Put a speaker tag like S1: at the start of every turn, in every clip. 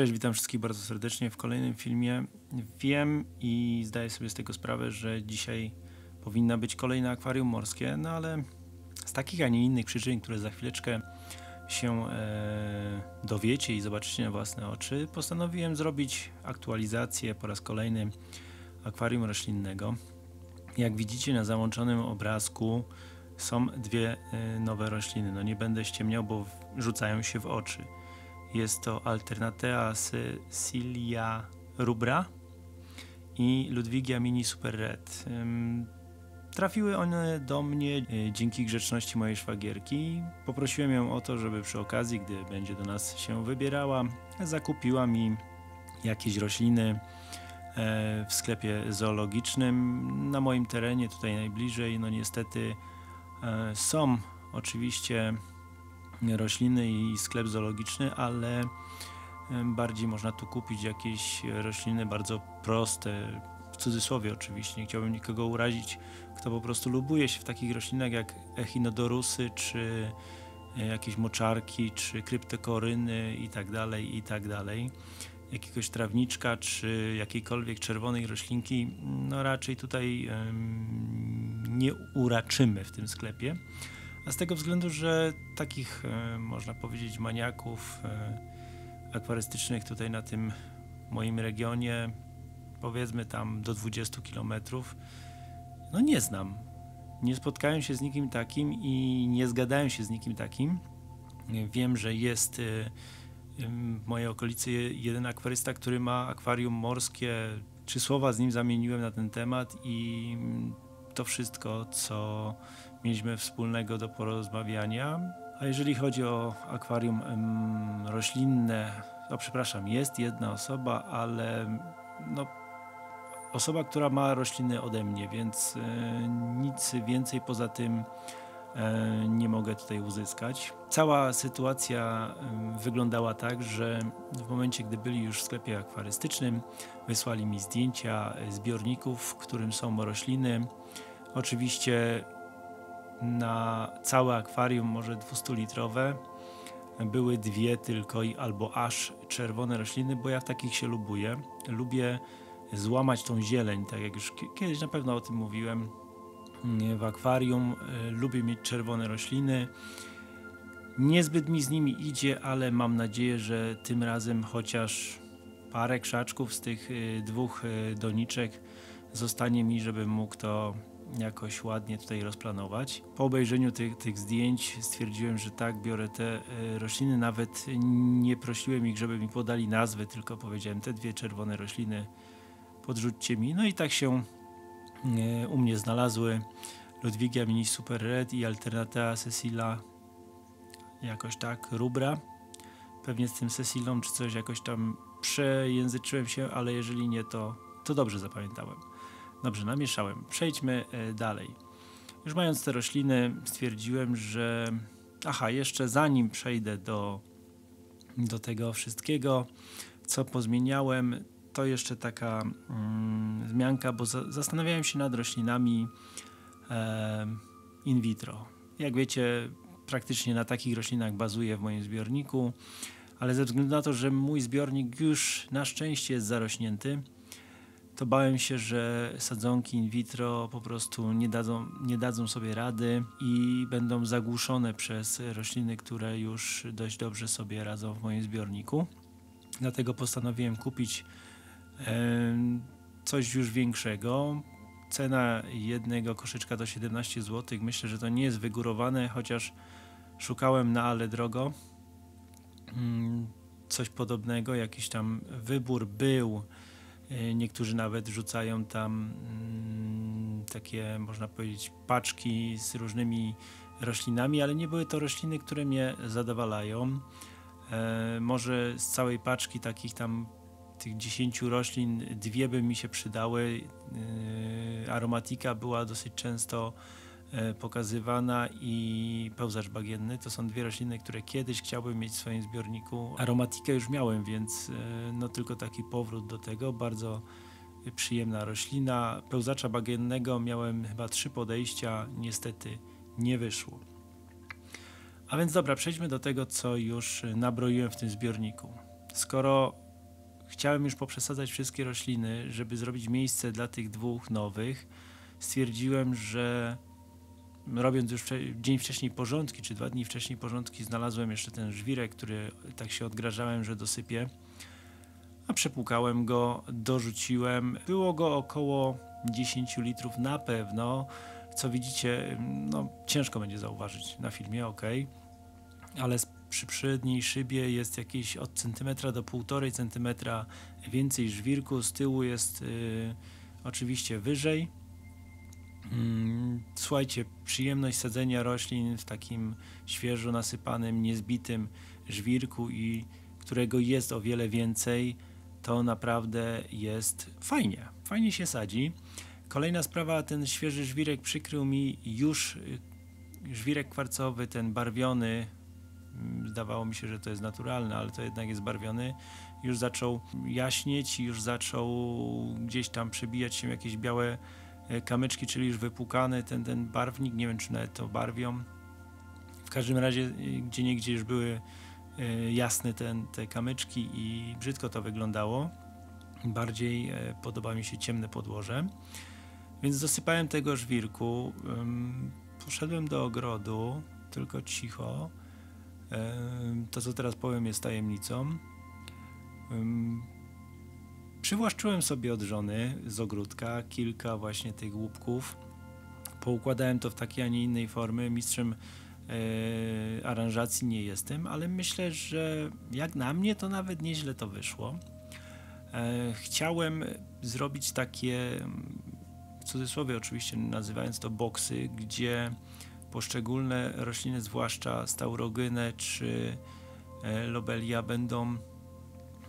S1: Cześć, witam wszystkich bardzo serdecznie w kolejnym filmie. Wiem i zdaję sobie z tego sprawę, że dzisiaj powinna być kolejne akwarium morskie, no ale z takich, a nie innych przyczyn, które za chwileczkę się e, dowiecie i zobaczycie na własne oczy, postanowiłem zrobić aktualizację po raz kolejny akwarium roślinnego. Jak widzicie na załączonym obrazku są dwie e, nowe rośliny. No nie będę ściemniał, bo rzucają się w oczy. Jest to Alternatea Sicilia rubra i Ludwigia Mini Super Red. Trafiły one do mnie e, dzięki grzeczności mojej szwagierki. Poprosiłem ją o to, żeby przy okazji, gdy będzie do nas się wybierała, zakupiła mi jakieś rośliny e, w sklepie zoologicznym na moim terenie, tutaj najbliżej. No niestety e, są oczywiście rośliny i sklep zoologiczny, ale bardziej można tu kupić jakieś rośliny bardzo proste, w cudzysłowie oczywiście, nie chciałbym nikogo urazić, kto po prostu lubuje się w takich roślinach jak echinodorusy, czy e, jakieś moczarki, czy kryptokoryny i tak dalej, i tak dalej. Jakiegoś trawniczka, czy jakiejkolwiek czerwonej roślinki, no raczej tutaj nie uraczymy w tym sklepie. A z tego względu, że takich, e, można powiedzieć, maniaków e, akwarystycznych tutaj na tym moim regionie, powiedzmy tam do 20 km, no nie znam. Nie spotkałem się z nikim takim i nie zgadałem się z nikim takim. Wiem, że jest e, w mojej okolicy jeden akwarysta, który ma akwarium morskie. Trzy słowa z nim zamieniłem na ten temat i to wszystko, co mieliśmy wspólnego do porozmawiania. A jeżeli chodzi o akwarium roślinne, to przepraszam, jest jedna osoba, ale no, osoba, która ma rośliny ode mnie, więc e, nic więcej poza tym e, nie mogę tutaj uzyskać. Cała sytuacja wyglądała tak, że w momencie, gdy byli już w sklepie akwarystycznym, wysłali mi zdjęcia zbiorników, w którym są rośliny. Oczywiście na całe akwarium, może 200-litrowe, były dwie tylko i albo aż czerwone rośliny, bo ja w takich się lubuję. Lubię złamać tą zieleń, tak jak już kiedyś na pewno o tym mówiłem. W akwarium e, lubię mieć czerwone rośliny. Niezbyt mi z nimi idzie, ale mam nadzieję, że tym razem chociaż parę krzaczków z tych e, dwóch e, doniczek zostanie mi, żebym mógł to jakoś ładnie tutaj rozplanować. Po obejrzeniu tych, tych zdjęć stwierdziłem, że tak, biorę te e, rośliny. Nawet nie prosiłem ich, żeby mi podali nazwy, tylko powiedziałem te dwie czerwone rośliny podrzućcie mi. No i tak się e, u mnie znalazły Ludwigia Mini Super Red i Alternatea Cecilia jakoś tak, Rubra. Pewnie z tym Cecilą czy coś jakoś tam przejęzyczyłem się, ale jeżeli nie, to, to dobrze zapamiętałem. Dobrze, namieszałem. Przejdźmy e, dalej. Już mając te rośliny, stwierdziłem, że. Aha, jeszcze zanim przejdę do, do tego wszystkiego, co pozmieniałem, to jeszcze taka mm, zmianka, bo za, zastanawiałem się nad roślinami e, in vitro. Jak wiecie, praktycznie na takich roślinach bazuję w moim zbiorniku, ale ze względu na to, że mój zbiornik już na szczęście jest zarośnięty, to bałem się, że sadzonki in vitro po prostu nie dadzą, nie dadzą sobie rady i będą zagłuszone przez rośliny, które już dość dobrze sobie radzą w moim zbiorniku. Dlatego postanowiłem kupić coś już większego. Cena jednego koszyczka to 17 zł. Myślę, że to nie jest wygórowane, chociaż szukałem na ale drogo. Mm, coś podobnego, jakiś tam wybór był niektórzy nawet rzucają tam mm, takie, można powiedzieć, paczki z różnymi roślinami, ale nie były to rośliny, które mnie zadowalają. E, może z całej paczki takich tam tych 10 roślin, dwie by mi się przydały. E, aromatika była dosyć często E, pokazywana i pełzacz bagienny. To są dwie rośliny, które kiedyś chciałbym mieć w swoim zbiorniku. Aromatikę już miałem, więc e, no tylko taki powrót do tego. Bardzo przyjemna roślina. Pełzacza bagiennego miałem chyba trzy podejścia, niestety nie wyszło. A więc dobra, przejdźmy do tego, co już nabroiłem w tym zbiorniku. Skoro chciałem już poprzesadzać wszystkie rośliny, żeby zrobić miejsce dla tych dwóch nowych. Stwierdziłem, że robiąc już dzień wcześniej porządki, czy dwa dni wcześniej porządki, znalazłem jeszcze ten żwirek, który tak się odgrażałem, że dosypię. A przepłukałem go, dorzuciłem. Było go około 10 litrów na pewno. Co widzicie, no ciężko będzie zauważyć na filmie, ok, ale przy przedniej szybie jest jakieś od centymetra do półtorej centymetra więcej żwirku, z tyłu jest y, oczywiście wyżej. Mm, słuchajcie, przyjemność sadzenia roślin w takim świeżo nasypanym, niezbitym żwirku i którego jest o wiele więcej, to naprawdę jest fajnie. Fajnie się sadzi. Kolejna sprawa, ten świeży żwirek przykrył mi już y, żwirek kwarcowy, ten barwiony, mm, zdawało mi się, że to jest naturalne, ale to jednak jest barwiony, już zaczął jaśnieć, już zaczął gdzieś tam przebijać się jakieś białe kamyczki, czyli już wypłukany ten, ten barwnik, nie wiem czy nawet to barwią. W każdym razie y, gdzie niegdzie już były e, jasne ten, te kamyczki i brzydko to wyglądało. Bardziej e, podoba mi się ciemne podłoże. Więc dosypałem tego żwirku. Poszedłem do ogrodu, tylko cicho. To, co teraz powiem, jest tajemnicą. Przywłaszczyłem sobie od żony z ogródka kilka właśnie tych łupków. Poukładałem to w takiej, a nie innej formy. Mistrzem e, aranżacji nie jestem, ale myślę, że jak na mnie to nawet nieźle to wyszło. E, chciałem zrobić takie w cudzysłowie oczywiście nazywając to boksy, gdzie poszczególne rośliny, zwłaszcza staurogynę czy e, lobelia będą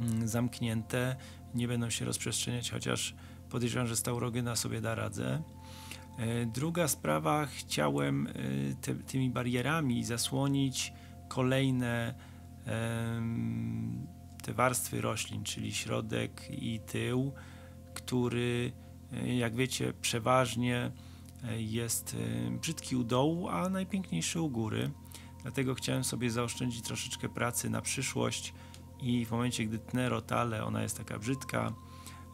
S1: mm, zamknięte, nie będą się rozprzestrzeniać, chociaż podejrzewam, że staurogyna sobie da radę. E, druga sprawa, chciałem e, te, tymi barierami zasłonić kolejne te warstwy roślin, czyli środek i tył, który jak wiecie, przeważnie e, jest e, brzydki u dołu, a najpiękniejszy u góry. Dlatego chciałem sobie zaoszczędzić troszeczkę pracy na przyszłość i w momencie, gdy tnę rotale, ona jest taka brzydka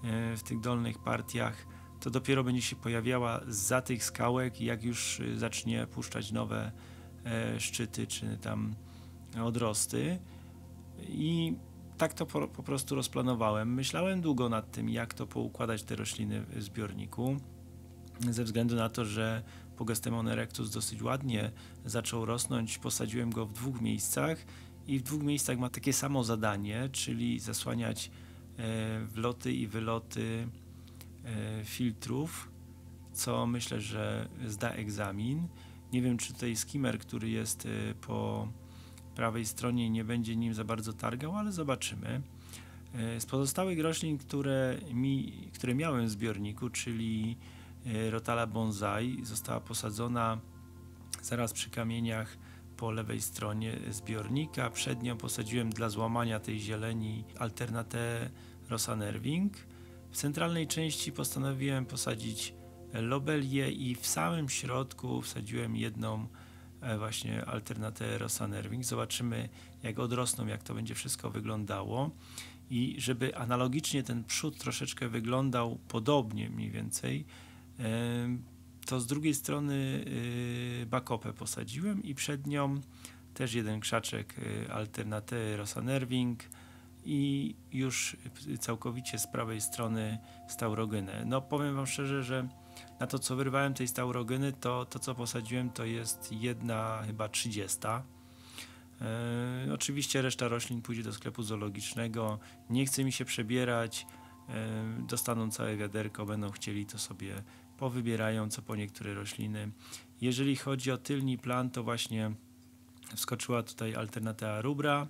S1: e, w tych dolnych partiach, to dopiero będzie się pojawiała za tych skałek, jak już zacznie puszczać nowe szczyty czy tam odrosty. I tak to po, po, prostu rozplanowałem. Myślałem długo nad tym, jak to poukładać te rośliny w zbiorniku, ze względu na to, że Pogestemon erectus dosyć ładnie zaczął rosnąć. Posadziłem go w dwóch miejscach i w dwóch miejscach ma takie samo zadanie, czyli zasłaniać e, wloty i wyloty e, filtrów, co myślę, że zda egzamin. Nie wiem, czy tutaj skimmer, który jest e, po prawej stronie nie będzie nim za bardzo targał, ale zobaczymy. Z pozostałych roślin, które, mi, które miałem w zbiorniku, czyli Rotala bonsai, została posadzona zaraz przy kamieniach po lewej stronie zbiornika. Przed nią posadziłem dla złamania tej zieleni alternatę Rosa Nerving. W centralnej części postanowiłem posadzić lobelię i w samym środku wsadziłem jedną E, właśnie alternatę Rosa Nerving. Zobaczymy jak odrosną, jak to będzie wszystko wyglądało i żeby analogicznie ten przód troszeczkę wyglądał podobnie mniej więcej, to z drugiej strony e, bakopę posadziłem i przed nią też jeden krzaczek alternatę Rosa Nerving i już całkowicie z prawej strony staurogynę. No powiem Wam szczerze, że na to, co wyrwałem tej staurogyny, to to, co posadziłem, to jest jedna chyba trzydziesta. E, oczywiście reszta roślin pójdzie do sklepu zoologicznego. Nie chce mi się przebierać. E, dostaną całe wiaderko, będą chcieli to sobie powybierają, co po niektóre rośliny. Jeżeli chodzi o tylni plan, to właśnie wskoczyła tutaj alternatywa rubra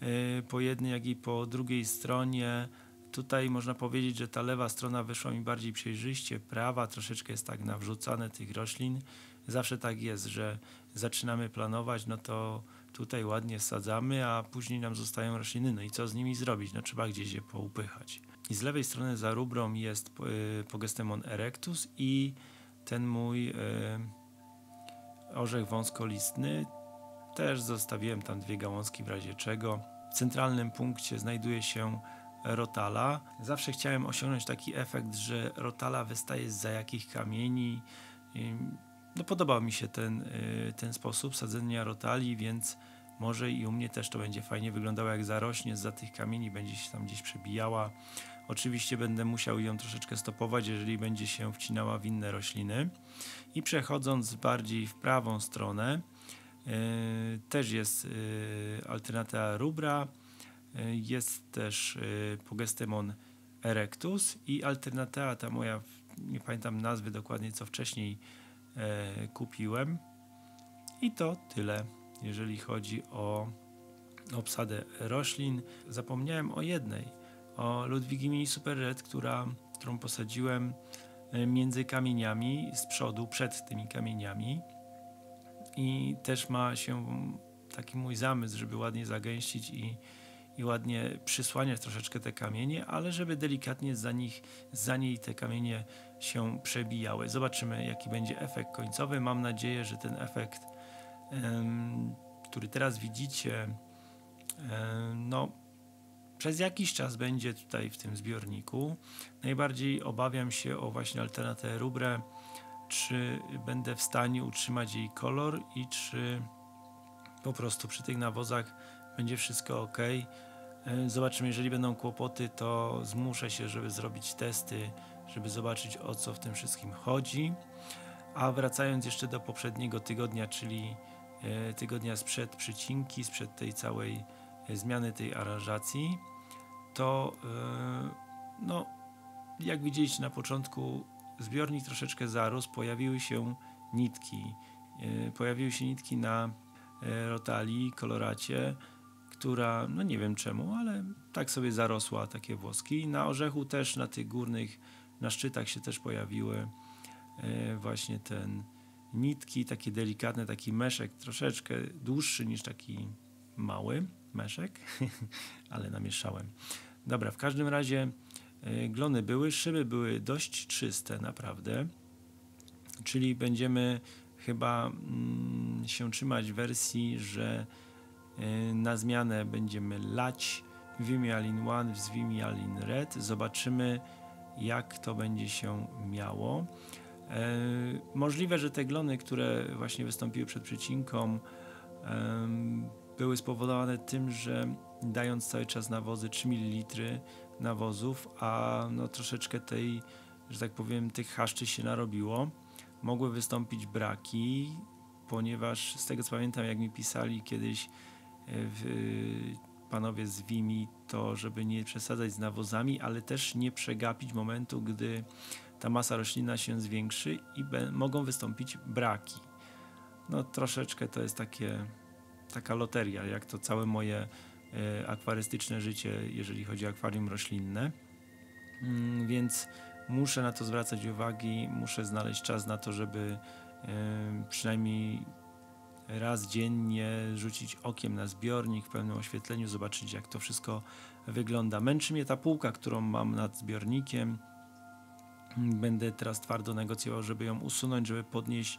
S1: e, po jednej, jak i po drugiej stronie Tutaj można powiedzieć, że ta lewa strona wyszła mi bardziej przejrzyście, prawa troszeczkę jest tak nawrzucane tych roślin. Zawsze tak jest, że zaczynamy planować, no to tutaj ładnie sadzamy, a później nam zostają rośliny. No i co z nimi zrobić? No trzeba gdzieś je poupychać. I z lewej strony za rubrą jest y, Pogestemon erectus i ten mój y, orzech wąskolistny. Też zostawiłem tam dwie gałązki w razie czego. W centralnym punkcie znajduje się rotala. Zawsze chciałem osiągnąć taki efekt, że rotala wystaje z za jakich kamieni. No, podobał mi się ten, y, ten sposób sadzenia rotali, więc może i u mnie też to będzie fajnie wyglądało, jak zarośnie za tych kamieni, będzie się tam gdzieś przebijała. Oczywiście będę musiał ją troszeczkę stopować, jeżeli będzie się wcinała w inne rośliny. I przechodząc bardziej w prawą stronę, yy, też jest yy, alternatywa rubra, yy, jest też yy, Pogestemon erectus i alternatywa ta moja, nie pamiętam nazwy dokładnie co wcześniej kupiłem. I to tyle, jeżeli chodzi o obsadę roślin. Zapomniałem o jednej o Ludwigimii Super Red, która, którą posadziłem e, między kamieniami z przodu, przed tymi kamieniami. I też ma się taki mój zamysł, żeby ładnie zagęścić i, i ładnie przysłaniać troszeczkę te kamienie, ale żeby delikatnie za, nich, za niej te kamienie się przebijały. Zobaczymy, jaki będzie efekt końcowy. Mam nadzieję, że ten efekt, który teraz widzicie, no, przez jakiś czas będzie tutaj w tym zbiorniku. Najbardziej obawiam się o właśnie alternatywę rubrę, czy będę w stanie utrzymać jej kolor i czy po prostu przy tych nawozach będzie wszystko ok. Zobaczymy, jeżeli będą kłopoty, to zmuszę się, żeby zrobić testy, żeby zobaczyć o co w tym wszystkim chodzi. A wracając jeszcze do poprzedniego tygodnia, czyli e, tygodnia sprzed przycinki, sprzed tej całej e, zmiany tej aranżacji, to e, no, jak widzieliście na początku, zbiornik troszeczkę zarósł, pojawiły się nitki. Pojawiły się nitki na rotali, koloracie, która, no nie wiem czemu, ale tak sobie zarosła takie włoski. Na orzechu też, na tych górnych, na szczytach się też pojawiły właśnie ten nitki, takie delikatne, taki meszek, troszeczkę dłuższy niż taki mały meszek, ale namieszałem. Dobra, w każdym razie e, glony były, szyby były dość czyste naprawdę, czyli będziemy chyba mm, się trzymać wersji, że e, na zmianę będziemy lać Vimialin One z Vimialin Red. Zobaczymy jak to będzie się miało. E, możliwe, że te glony, które właśnie wystąpiły przed przycinką, były spowodowane tym, że dając cały czas nawozy 3 ml nawozów, a no troszeczkę tej, że tak powiem, tych haszczy się narobiło. Mogły wystąpić braki, ponieważ z tego co pamiętam, jak mi pisali kiedyś e, w, panowie z Wimi, to żeby nie przesadzać z nawozami, ale też nie przegapić momentu, gdy ta masa roślina się zwiększy i mogą wystąpić braki. No troszeczkę to jest takie taka loteria, jak to całe moje e, akwarystyczne życie, jeżeli chodzi o akwarium roślinne. Mm, więc muszę na to zwracać uwagi, muszę znaleźć czas na to, żeby e, przynajmniej raz dziennie rzucić okiem na zbiornik w pełnym oświetleniu, zobaczyć jak to wszystko wygląda. Męczy mnie ta półka, którą mam nad zbiornikiem. Będę teraz twardo negocjował, żeby ją usunąć, żeby podnieść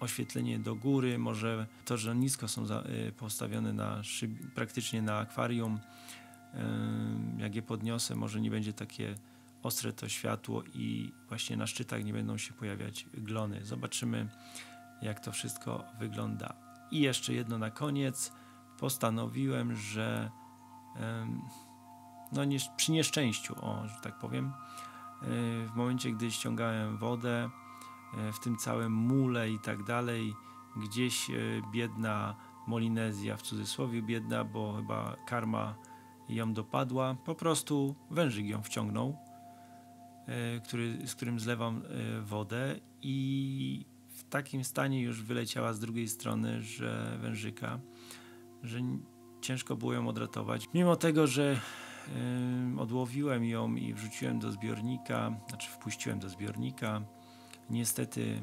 S1: oświetlenie do góry, może to, że nisko są y, postawione na szyb, praktycznie na akwarium, jak je podniosę, może nie będzie takie ostre to światło i właśnie na szczytach nie będą się pojawiać glony. Zobaczymy, jak to wszystko wygląda. I jeszcze jedno na koniec. Postanowiłem, że no przy nieszczęściu, o, że tak powiem, y, w momencie, gdy ściągałem wodę, E, w tym całym mule i tak dalej. Gdzieś e, biedna Molinezja, w cudzysłowie biedna, bo chyba karma ją dopadła. Po prostu wężyk ją wciągnął, e, który, z którym zlewam wodę i w takim stanie już wyleciała z drugiej strony, że wężyka, że ciężko było ją odratować. Mimo tego, że odłowiłem ją i wrzuciłem do zbiornika, znaczy wpuściłem do zbiornika, niestety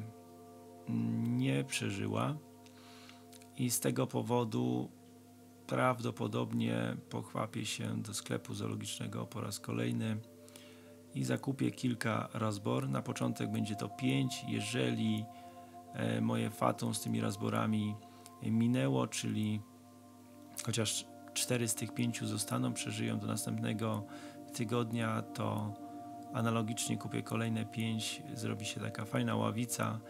S1: nie przeżyła i z tego powodu prawdopodobnie pochłapię się do sklepu zoologicznego po raz kolejny i zakupię kilka razbor. Na początek będzie to 5. Jeżeli moje fatum z tymi razborami minęło, czyli chociaż cztery z tych pięciu zostaną, przeżyją do następnego tygodnia, to analogicznie kupię kolejne pięć, zrobi się taka fajna ławica.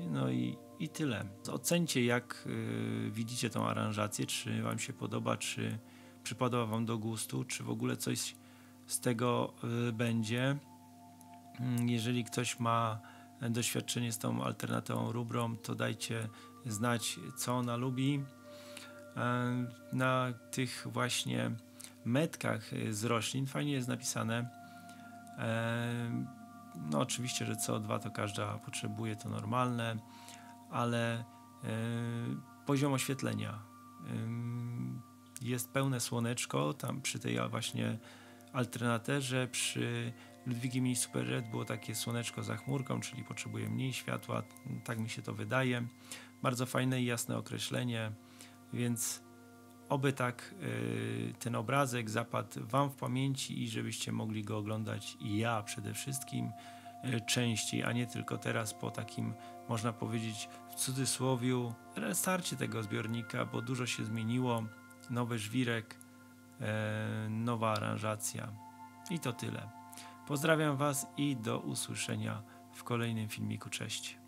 S1: No i, i tyle. Ocencie, jak y, widzicie tą aranżację, czy Wam się podoba, czy przypada Wam do gustu, czy w ogóle coś z tego y, będzie. Mm, Jeżeli ktoś ma doświadczenie z tą alternatywą rubrą, to dajcie znać, co ona lubi. E, Na tych właśnie metkach y, z roślin fajnie jest napisane. e, No, oczywiście, że CO2 to każda potrzebuje, to normalne, ale e, poziom oświetlenia. Jest pełne słoneczko, tam przy tej właśnie alternaterze, przy Ludwigi Mini Super Red było takie słoneczko za chmurką, czyli potrzebuje mniej światła, tak mi się to wydaje. Bardzo fajne i jasne określenie, więc oby tak y, ten obrazek zapadł Wam w pamięci i żebyście mogli go oglądać i ja przede wszystkim y, częściej, a nie tylko teraz po takim, można powiedzieć w cudzysłowiu, restarcie tego zbiornika, bo dużo się zmieniło, nowy żwirek, e, nowa aranżacja i to tyle. Pozdrawiam Was i do usłyszenia w kolejnym filmiku. Cześć.